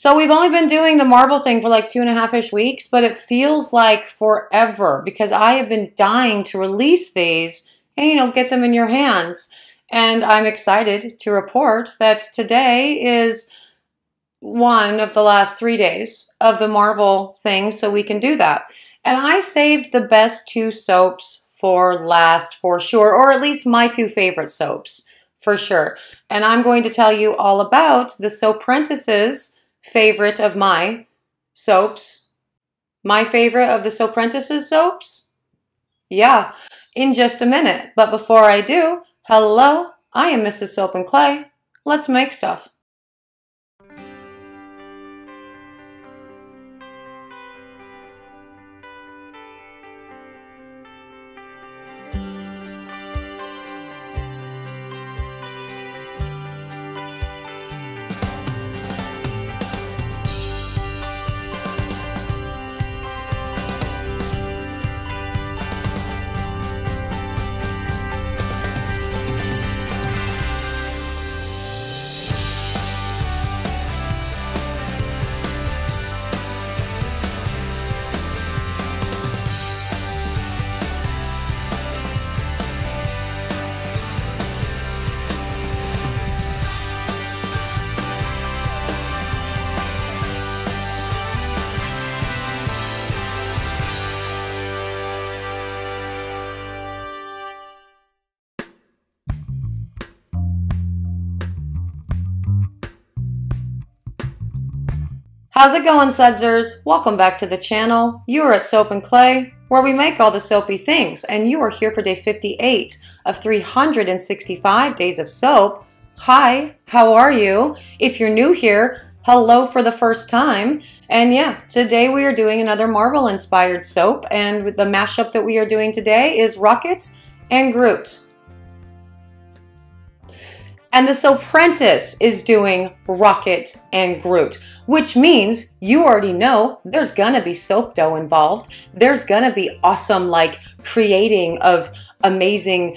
So we've only been doing the Marvel thing for like two and a half ish weeks, but it feels like forever because I have been dying to release these and, you know, get them in your hands. And I'm excited to report that today is one of the last three days of the Marvel thing, so we can do that. And I saved the best two soaps for last for sure, or at least my two favorite soaps for sure. And I'm going to tell you all about the Soaprentice's favorite of my soaps. My favorite of the Soaprentice's soaps? Yeah, in just a minute. But before I do, hello, I am Mrs. Soap and Clay. Let's make stuff. How's it going, Sudsers? Welcome back to the channel. You are at Soap and Clay, where we make all the soapy things, and you are here for day 58 of 365 days of soap. Hi, how are you? If you're new here, hello for the first time. And yeah, today we are doing another Marvel inspired soap, and the mashup that we are doing today is Rocket and Groot. And the Soaprentice is doing Rocket and Groot, which means you already know there's gonna be soap dough involved. There's gonna be awesome, like, creating of amazing.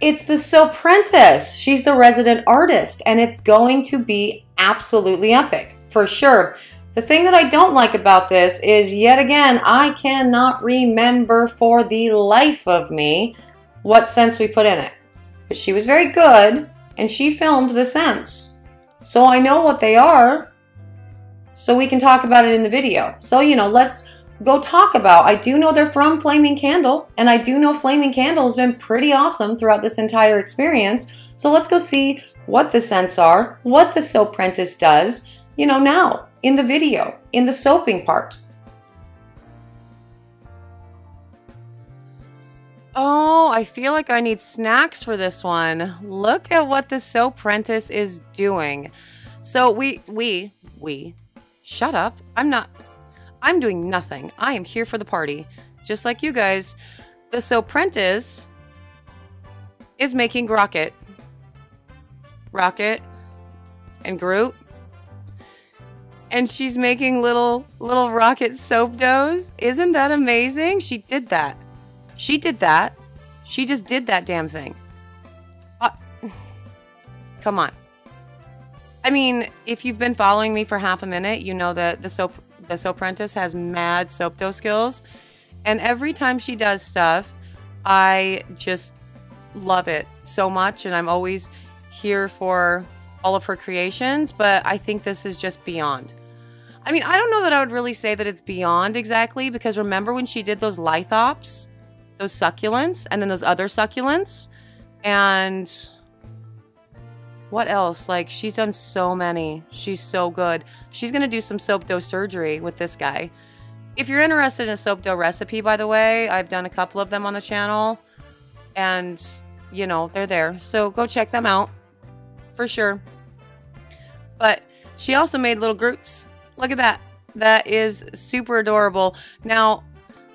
It's the Soaprentice. She's the resident artist, and it's going to be absolutely epic, for sure. The thing that I don't like about this is, yet again, I cannot remember for the life of me what sense we put in it but she was very good and she filmed the scents. So I know what they are. So we can talk about it in the video. So, you know, let's go talk about. I do know they're from Flaming Candle, and I do know Flaming Candle has been pretty awesome throughout this entire experience. So let's go see what the scents are, what the Soaprentice does, you know, now in the video, in the soaping part. Oh, I feel like I need snacks for this one. Look at what the Soaprentice is doing. So we, we, we, shut up. I'm not, I'm doing nothing. I am here for the party. Just like you guys. The Soaprentice is making Rocket. Rocket and Groot. And she's making little, little rocket soap doughs. Isn't that amazing? She did that. She did that. She just did that damn thing. Uh, come on. I mean, if you've been following me for half a minute, you know that the soap the Soaprentice has mad soap dough skills. And every time she does stuff, I just love it so much and I'm always here for all of her creations, but I think this is just beyond. I mean, I don't know that I would really say that it's beyond exactly because remember when she did those lithops? Those succulents and then those other succulents. And what else? Like, she's done so many. She's so good. She's to do some soap dough surgery with this guy. If you're interested in a soap dough recipe, by the way, I've done a couple of them on the channel. And, you know, they're there. So go check them out for sure. But she also made little Groots. Look at that. That is super adorable. Now,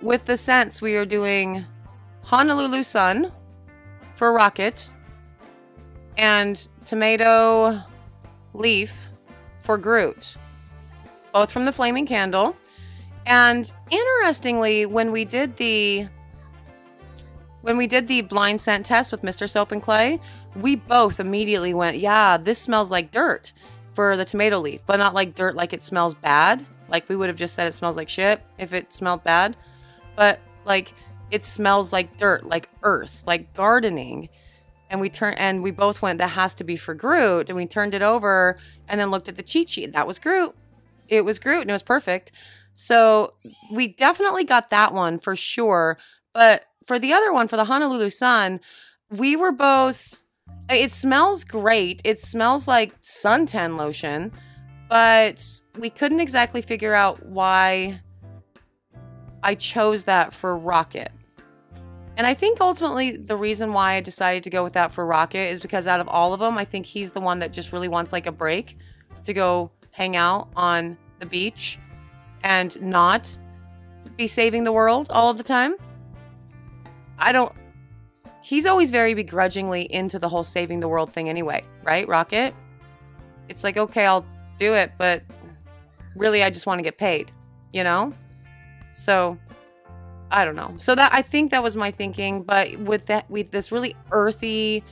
with the scents, we are doing Honolulu Sun for Rocket, and Tomato Leaf for Groot, both from the Flaming Candle. And interestingly, when we did the when we did the blind scent test with Mr. Soap and Clay, we both immediately went, "Yeah, this smells like dirt." for the tomato leaf, but not like dirt like it smells bad. Like we would have just said it smells like shit if it smelled bad. But like it smells like dirt, like earth, like gardening. And we turned and we both went, that has to be for Groot. And we turned it over and then looked at the cheat sheet. That was Groot. It was Groot and it was perfect. So we definitely got that one for sure. But for the other one, for the Honolulu Sun, we were both it smells great. It smells like suntan lotion, but we couldn't exactly figure out why I chose that for Rocket. And I think ultimately the reason why I decided to go with that for Rocket is because out of all of them, I think he's the one that just really wants like a break to go hang out on the beach and not be saving the world all of the time. I don't he's always very begrudgingly into the whole saving the world thing anyway, right? Rocket? It's like, okay, I'll do it, but really I just want to get paid, you know? So I don't know. So that I think that was my thinking, but with that with this really earthy,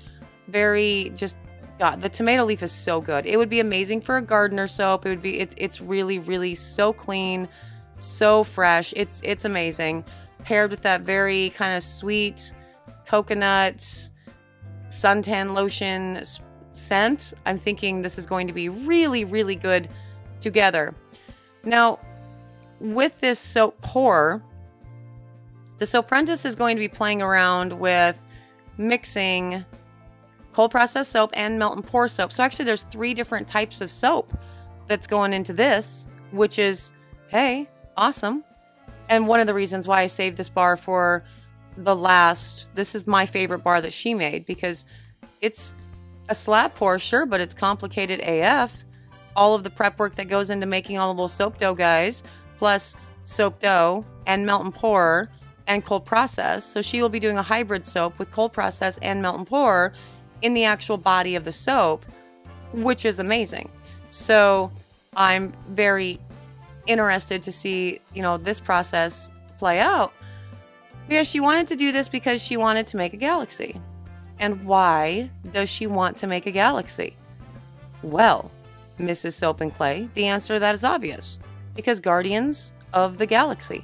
very just God, the tomato leaf is so good. It would be amazing for a gardener soap. It would be it, it's really really so clean, so fresh. It's it's amazing. Paired with that very kind of sweet coconut suntan lotion scent. I'm thinking this is going to be really, really good together. Now, with this soap pour, the Soaprentice is going to be playing around with mixing cold process soap and melt and pour soap. So actually there's three different types of soap that's going into this, which is, hey, awesome. And one of the reasons why I saved this bar for the last this is my favorite bar that she made because it's a slab pour sure but it's complicated af all of the prep work that goes into making all of those soap dough guys plus soap dough and melt and pour and cold process so she will be doing a hybrid soap with cold process and melt and pour in the actual body of the soap which is amazing so i'm very interested to see you know this process play out yeah, she wanted to do this because she wanted to make a galaxy. And why does she want to make a galaxy? Well, Mrs. Soap and Clay, the answer to that is obvious. Because Guardians of the Galaxy.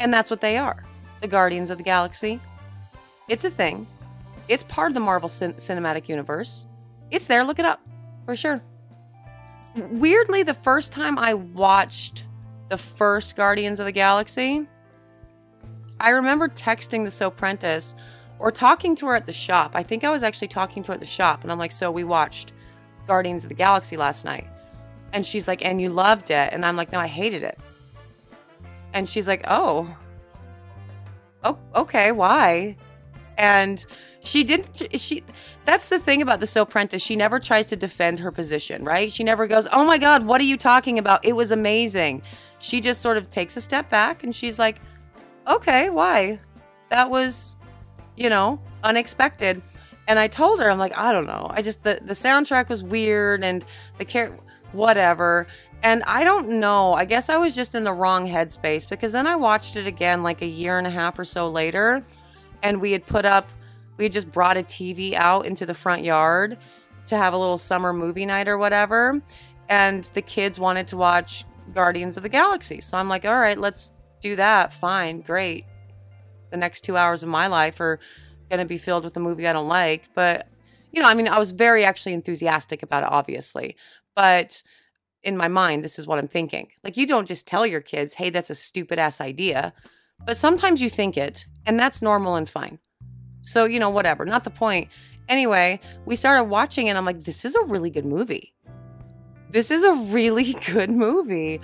And that's what they are. The Guardians of the Galaxy. It's a thing. It's part of the Marvel cin Cinematic Universe. It's there, look it up, for sure. Weirdly, the first time I watched the first Guardians of the Galaxy, I remember texting the Soaprentice or talking to her at the shop. I think I was actually talking to her at the shop, and I'm like, so we watched Guardians of the Galaxy last night. And she's like, and you loved it. And I'm like, no, I hated it. And she's like, oh, oh okay, why? And she didn't, she, that's the thing about the Soaprentice. She never tries to defend her position, right? She never goes, oh my God, what are you talking about? It was amazing. She just sort of takes a step back and she's like, okay, why? That was, you know, unexpected. And I told her, I'm like, I don't know. I just, the, the soundtrack was weird and the care, whatever. And I don't know. I guess I was just in the wrong headspace because then I watched it again like a year and a half or so later. And we had put up, we had just brought a TV out into the front yard to have a little summer movie night or whatever. And the kids wanted to watch Guardians of the Galaxy. So I'm like, all right, let's do that, fine, great. The next two hours of my life are going to be filled with a movie I don't like. But, you know, I mean, I was very actually enthusiastic about it, obviously. But in my mind, this is what I'm thinking. Like, you don't just tell your kids, hey, that's a stupid ass idea. But sometimes you think it, and that's normal and fine. So, you know, whatever, not the point. Anyway, we started watching. And I'm like, this is a really good movie. This is a really good movie.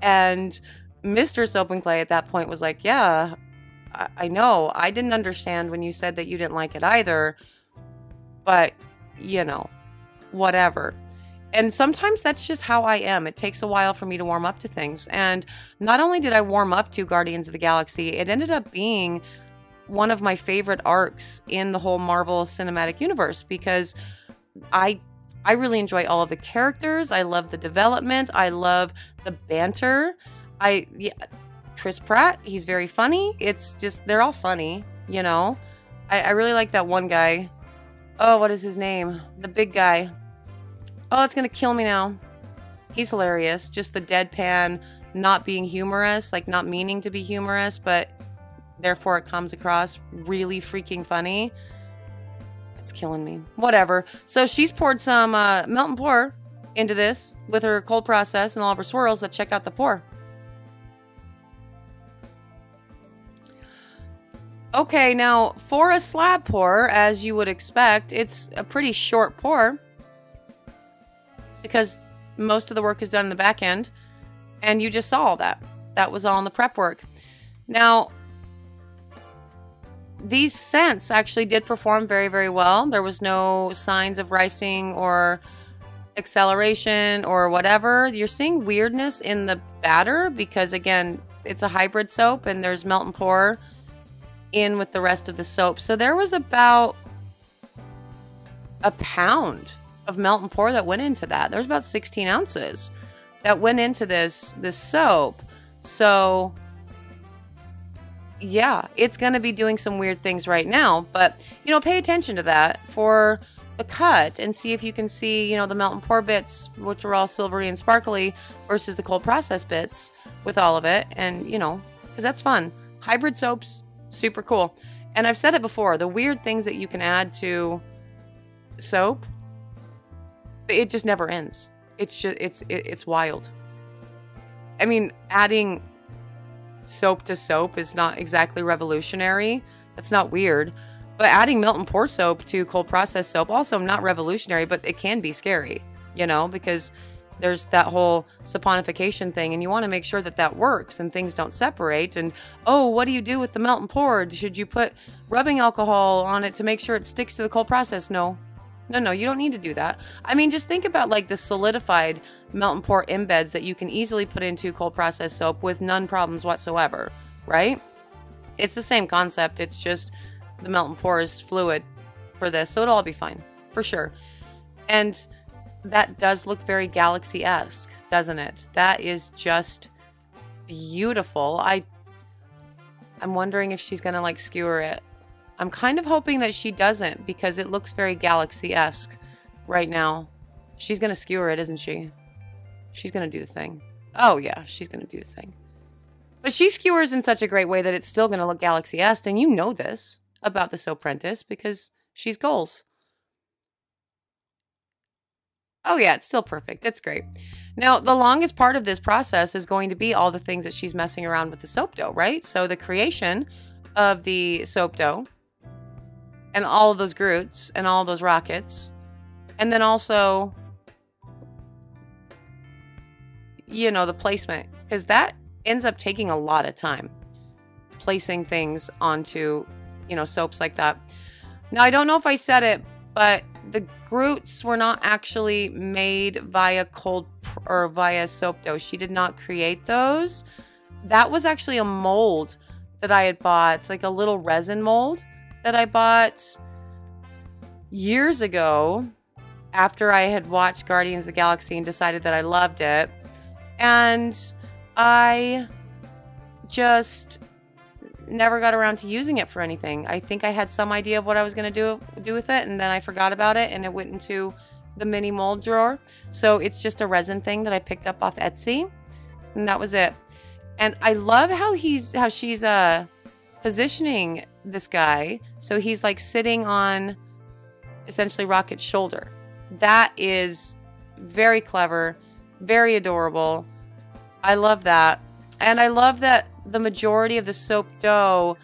And Mr. Soap and Clay at that point was like, Yeah, I, I know. I didn't understand when you said that you didn't like it either, but you know, whatever. And sometimes that's just how I am. It takes a while for me to warm up to things. And not only did I warm up to Guardians of the Galaxy, it ended up being one of my favorite arcs in the whole Marvel Cinematic Universe because I I really enjoy all of the characters. I love the development. I love the banter. I yeah, Chris Pratt, he's very funny. It's just they're all funny, you know. I, I really like that one guy. Oh, what is his name? The big guy. Oh, it's gonna kill me now. He's hilarious. Just the deadpan, not being humorous, like not meaning to be humorous, but therefore it comes across really freaking funny. It's killing me. Whatever. So she's poured some uh, melt and pour into this with her cold process and all of her swirls. Let's check out the pour. Okay, now for a slab pour, as you would expect, it's a pretty short pour because most of the work is done in the back end. And you just saw all that. That was all in the prep work. Now, these scents actually did perform very, very well. There was no signs of ricing or acceleration or whatever. You're seeing weirdness in the batter because, again, it's a hybrid soap and there's melt and pour in with the rest of the soap. So there was about a pound of melt and pour that went into that. There's about 16 ounces that went into this this soap. So yeah, it's going to be doing some weird things right now, but you know, pay attention to that for the cut and see if you can see, you know, the melt and pour bits, which are all silvery and sparkly, versus the cold process bits with all of it. And, you know, because that's fun. Hybrid soaps, super cool. And I've said it before the weird things that you can add to soap, it just never ends. It's just, it's, it, it's wild. I mean, adding soap to soap is not exactly revolutionary. That's not weird. But adding melt and pour soap to cold process soap also not revolutionary, but it can be scary, you know, because there's that whole saponification thing and you want to make sure that that works and things don't separate and oh what do you do with the melt and pour should you put rubbing alcohol on it to make sure it sticks to the cold process no no no you don't need to do that i mean just think about like the solidified melt and pour embeds that you can easily put into cold process soap with none problems whatsoever right it's the same concept it's just the melt and pour is fluid for this so it'll all be fine for sure and that does look very galaxy esque, doesn't it? That is just beautiful. I I'm wondering if she's gonna like skewer it. I'm kind of hoping that she doesn't because it looks very galaxy esque right now. She's gonna skewer it, isn't she? She's gonna do the thing. Oh yeah, she's gonna do the thing. But she skewers in such a great way that it's still gonna look galaxy esque, and you know this about the Soaprentice because she's goals. Oh, yeah, it's still perfect. It's great. Now, the longest part of this process is going to be all the things that she's messing around with the soap dough, right? So, the creation of the soap dough and all of those Groots and all those rockets. And then also, you know, the placement, because that ends up taking a lot of time placing things onto, you know, soaps like that. Now, I don't know if I said it, but the Groots were not actually made via cold or via soap dough. She did not create those. That was actually a mold that I had bought. It's like a little resin mold that I bought years ago after I had watched Guardians of the Galaxy and decided that I loved it. And I just never got around to using it for anything. I think I had some idea of what I was going to do do with it and then I forgot about it and it went into the mini mold drawer. So it's just a resin thing that I picked up off Etsy and that was it. And I love how he's how she's uh positioning this guy. So he's like sitting on essentially Rocket's shoulder. That is very clever, very adorable. I love that. And I love that the majority of the soap dough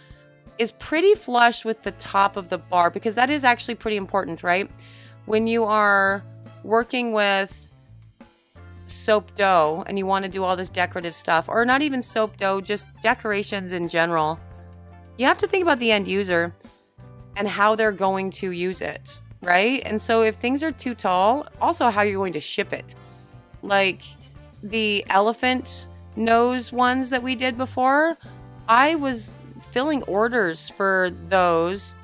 is pretty flush with the top of the bar because that is actually pretty important, right? When you are working with soap dough and you want to do all this decorative stuff, or not even soap dough, just decorations in general, you have to think about the end user and how they're going to use it, right? And so if things are too tall, also how you're going to ship it. Like the elephant nose ones that we did before, I was filling orders for those.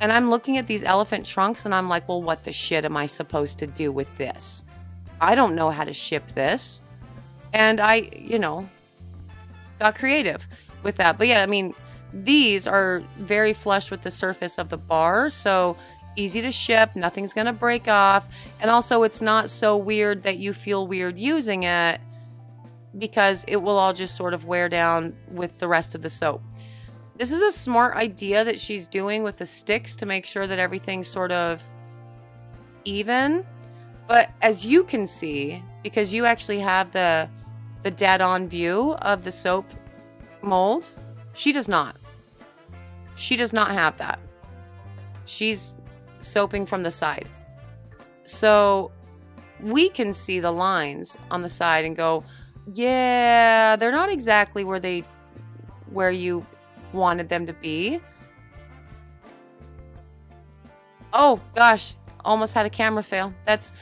And I'm looking at these elephant trunks and I'm like, well, what the shit am I supposed to do with this? I don't know how to ship this. And I, you know, got creative with that. But yeah, I mean, these are very flush with the surface of the bar. So easy to ship, nothing's going to break off, and also it's not so weird that you feel weird using it because it will all just sort of wear down with the rest of the soap. This is a smart idea that she's doing with the sticks to make sure that everything's sort of even. But as you can see, because you actually have the the dead-on view of the soap mold, she does not. She does not have that. She's soaping from the side. So we can see the lines on the side and go, yeah, they're not exactly where they where you wanted them to be. Oh gosh, almost had a camera fail. That's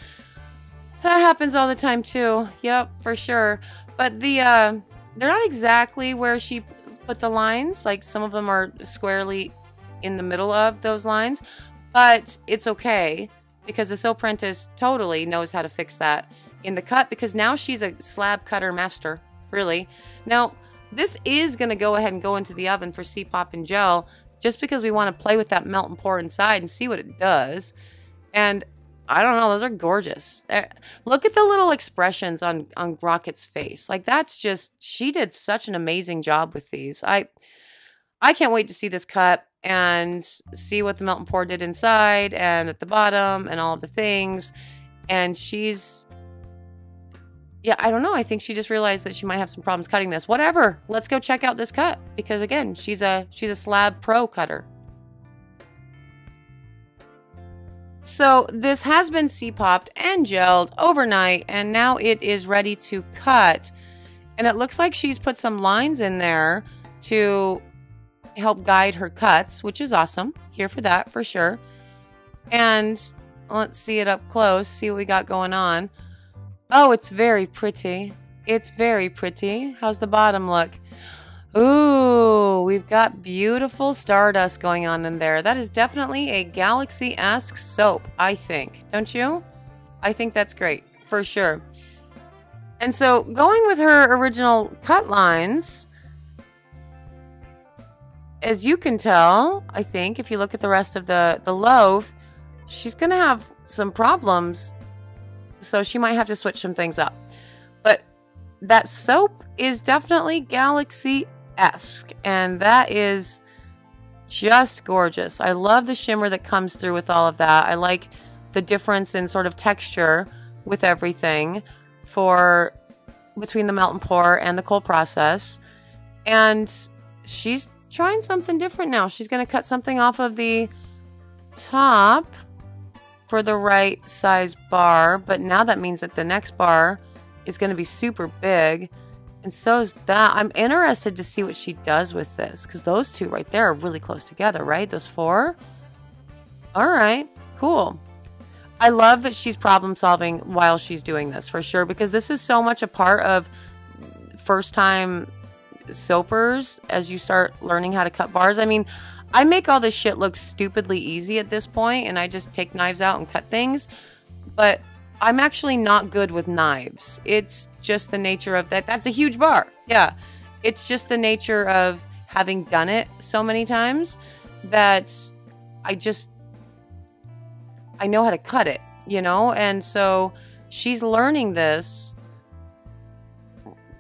that happens all the time too. Yep, for sure. But the uh they're not exactly where she put the lines. Like some of them are squarely in the middle of those lines, but it's okay because the Apprentice totally knows how to fix that in the cut because now she's a slab cutter master, really. Now, this is going to go ahead and go into the oven for C-Pop and gel just because we want to play with that melt and pour inside and see what it does. And I don't know, those are gorgeous. Eh, look at the little expressions on on Rocket's face. Like that's just she did such an amazing job with these. I I can't wait to see this cut and see what the melt and pour did inside and at the bottom and all the things. And she's yeah, I don't know. I think she just realized that she might have some problems cutting this. Whatever. Let's go check out this cut because again, she's a she's a slab pro cutter. So this has been C-popped and gelled overnight and now it is ready to cut. And it looks like she's put some lines in there to help guide her cuts, which is awesome. Here for that for sure. And let's see it up close, see what we got going on. Oh, it's very pretty. It's very pretty. How's the bottom look? Ooh, we've got beautiful stardust going on in there. That is definitely a Galaxy-esque soap, I think. Don't you? I think that's great, for sure. And so, going with her original cut lines, as you can tell, I think, if you look at the rest of the, the loaf, she's going to have some problems so she might have to switch some things up. But that soap is definitely Galaxy esque, and that is just gorgeous. I love the shimmer that comes through with all of that. I like the difference in sort of texture with everything for between the melt and pour and the cold process. And she's trying something different now. She's going to cut something off of the top for the right size bar, but now that means that the next bar is going to be super big. And so is that. I'm interested to see what she does with this because those two right there are really close together, right? Those four. All right, cool. I love that she's problem solving while she's doing this for sure because this is so much a part of first time soapers as you start learning how to cut bars. I mean, I make all this shit look stupidly easy at this point, and I just take knives out and cut things. But I'm actually not good with knives. It's just the nature of that. That's a huge bar. Yeah. It's just the nature of having done it so many times that I just, I know how to cut it, you know? And so she's learning this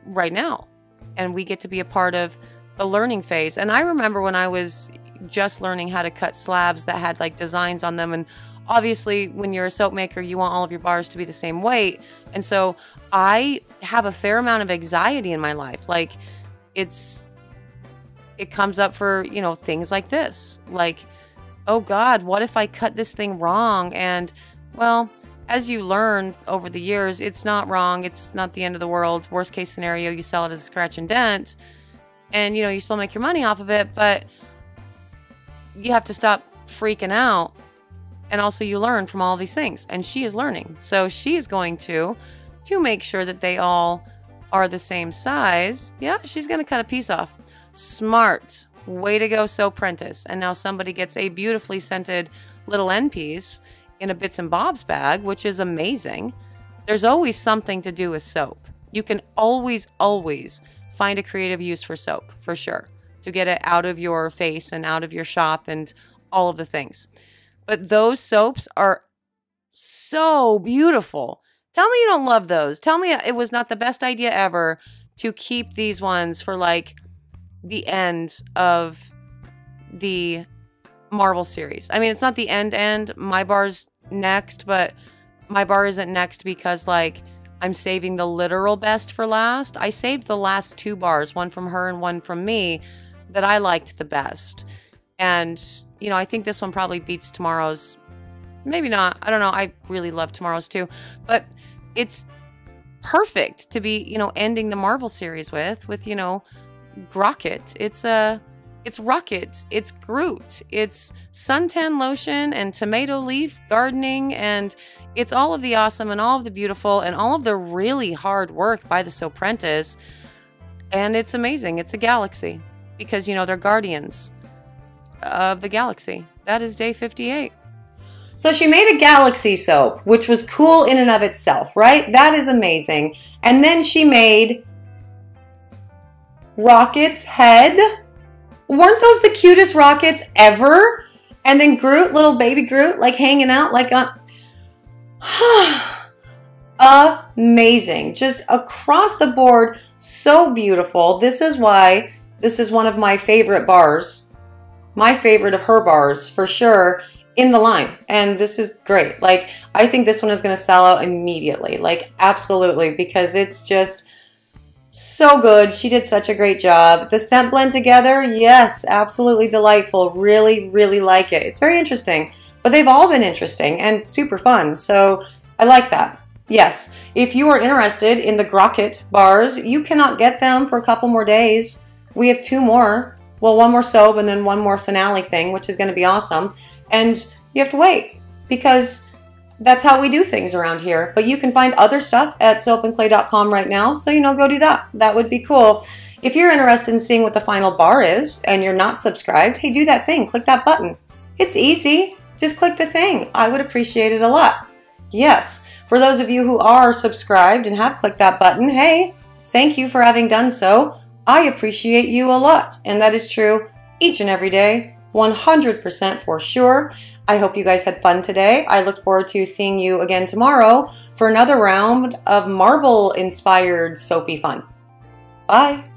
right now. And we get to be a part of the learning phase. And I remember when I was just learning how to cut slabs that had like designs on them. And obviously, when you're a soap maker, you want all of your bars to be the same weight. And so I have a fair amount of anxiety in my life. Like it's, it comes up for, you know, things like this. Like, oh God, what if I cut this thing wrong? And well, as you learn over the years, it's not wrong. It's not the end of the world. Worst case scenario, you sell it as a scratch and dent and you know, you still make your money off of it, but you have to stop freaking out. And also you learn from all these things. And she is learning. So she is going to to make sure that they all are the same size. Yeah, she's going to cut a piece off. Smart. Way to go, Soaprentice. And now somebody gets a beautifully scented little end piece in a bits and bobs bag, which is amazing. There's always something to do with soap. You can always, always find a creative use for soap, for sure to get it out of your face and out of your shop and all of the things. But those soaps are so beautiful. Tell me you don't love those. Tell me it was not the best idea ever to keep these ones for like the end of the Marvel series. I mean, it's not the end end. My bar's next, but my bar isn't next because like I'm saving the literal best for last. I saved the last two bars, one from her and one from me, that I liked the best. And, you know, I think this one probably beats tomorrow's. Maybe not. I don't know. I really love tomorrow's too. But it's perfect to be, you know, ending the Marvel series with, with, you know, Grocket. It's a. It's Rocket, it's Groot, it's suntan lotion and tomato leaf gardening, and it's all of the awesome and all of the beautiful and all of the really hard work by the Soaprentice. And it's amazing. It's a galaxy because, you know, they're guardians of the galaxy. That is day 58. So she made a galaxy soap, which was cool in and of itself, right? That is amazing. And then she made Rocket's head. Weren't those the cutest rockets ever? And then Groot, little baby Groot, like hanging out like on. Amazing. Just across the board, so beautiful. This is why this is one of my favorite bars. My favorite of her bars, for sure in the line. And this is great. Like, I think this one is going to sell out immediately. Like, absolutely, because it's just so good. She did such a great job. The scent blend together, yes, absolutely delightful. Really, really like it. It's very interesting. But they've all been interesting and super fun. So I like that. Yes, if you are interested in the Grocket bars, you cannot get them for a couple more days. We have two more. Well, one more soap and then one more finale thing, which is going to be awesome and you have to wait because that's how we do things around here. But you can find other stuff at soapandclay.com right now, so you know, go do that. That would be cool. If you're interested in seeing what the final bar is and you're not subscribed, hey, do that thing. Click that button. It's easy. Just click the thing. I would appreciate it a lot. Yes, for those of you who are subscribed and have clicked that button, hey, thank you for having done so. I appreciate you a lot, and that is true each and every day 100% for sure. I hope you guys had fun today. I look forward to seeing you again tomorrow for another round of Marvel inspired soapy fun. Bye.